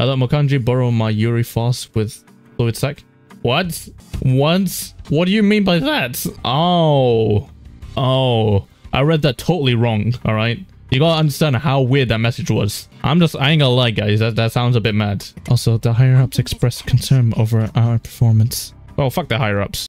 I let Mokanji borrow my Yuri Faust with fluid sac. What? What? What do you mean by that? Oh. Oh. I read that totally wrong, alright? You gotta understand how weird that message was. I'm just, I ain't gonna lie guys, that, that sounds a bit mad. Also, the higher ups expressed concern over our performance. Oh, fuck the higher ups.